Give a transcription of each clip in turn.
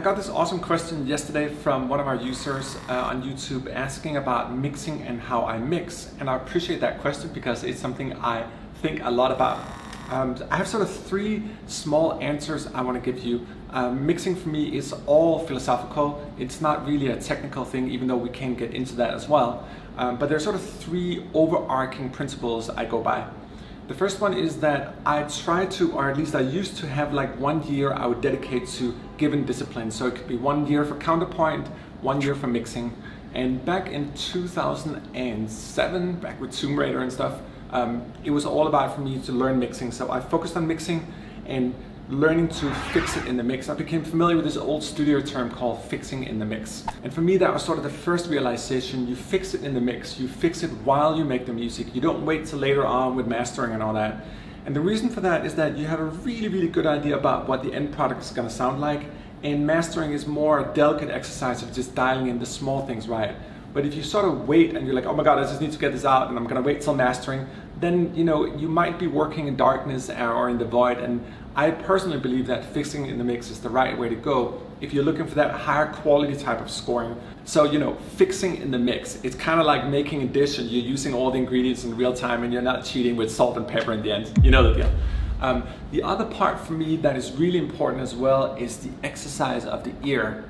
I got this awesome question yesterday from one of our users uh, on YouTube asking about mixing and how I mix. And I appreciate that question because it's something I think a lot about. Um, I have sort of three small answers I want to give you. Um, mixing for me is all philosophical. It's not really a technical thing, even though we can get into that as well. Um, but there's sort of three overarching principles I go by. The first one is that I try to, or at least I used to have like one year I would dedicate to given discipline. So it could be one year for counterpoint, one year for mixing. And back in 2007, back with Tomb Raider and stuff, um, it was all about for me to learn mixing. So I focused on mixing and learning to fix it in the mix. I became familiar with this old studio term called fixing in the mix. And for me, that was sort of the first realization. You fix it in the mix. You fix it while you make the music. You don't wait till later on with mastering and all that. And the reason for that is that you have a really, really good idea about what the end product is gonna sound like. And mastering is more a delicate exercise of just dialing in the small things right. But if you sort of wait and you're like, oh my God, I just need to get this out and I'm gonna wait till mastering, then you know you might be working in darkness or in the void. And I personally believe that fixing in the mix is the right way to go if you're looking for that higher quality type of scoring. So you know, fixing in the mix, it's kind of like making a dish and you're using all the ingredients in real time and you're not cheating with salt and pepper in the end. You know the deal. Um, the other part for me that is really important as well is the exercise of the ear.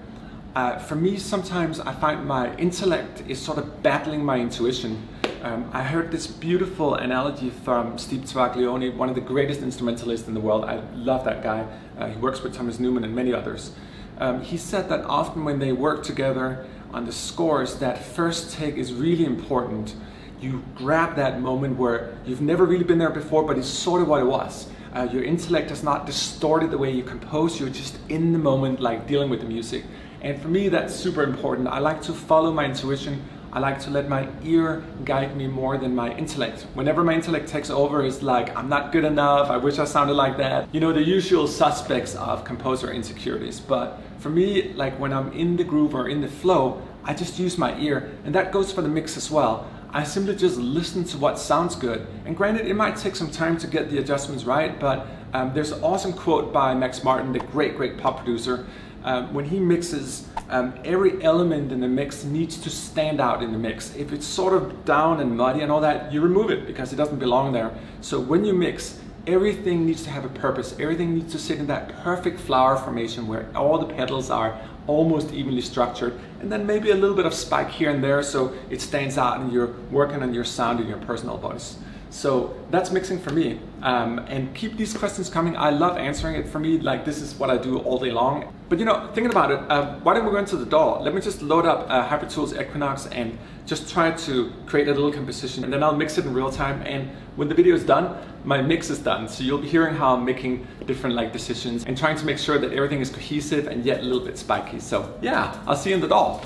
Uh, for me, sometimes I find my intellect is sort of battling my intuition. Um, I heard this beautiful analogy from Steve Tavaglione, one of the greatest instrumentalists in the world. I love that guy. Uh, he works with Thomas Newman and many others. Um, he said that often when they work together on the scores, that first take is really important. You grab that moment where you've never really been there before, but it's sort of what it was. Uh, your intellect is not distorted the way you compose, you're just in the moment, like dealing with the music. And for me, that's super important. I like to follow my intuition. I like to let my ear guide me more than my intellect. Whenever my intellect takes over, it's like, I'm not good enough, I wish I sounded like that. You know, the usual suspects of composer insecurities. But for me, like when I'm in the groove or in the flow, I just use my ear. And that goes for the mix as well. I simply just listen to what sounds good. And granted, it might take some time to get the adjustments right, but um, there's an awesome quote by Max Martin, the great, great pop producer, um, when he mixes, um, every element in the mix needs to stand out in the mix. If it's sort of down and muddy and all that, you remove it because it doesn't belong there. So when you mix, everything needs to have a purpose. Everything needs to sit in that perfect flower formation where all the petals are almost evenly structured and then maybe a little bit of spike here and there so it stands out and you're working on your sound and your personal voice. So that's mixing for me. Um, and keep these questions coming. I love answering it for me. Like this is what I do all day long. But you know, thinking about it, uh, why don't we go into the DAW? Let me just load up uh, Tools Equinox and just try to create a little composition and then I'll mix it in real time. And when the video is done, my mix is done. So you'll be hearing how I'm making different like decisions and trying to make sure that everything is cohesive and yet a little bit spiky. So yeah, I'll see you in the DAW.